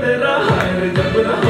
तेरा है जब ना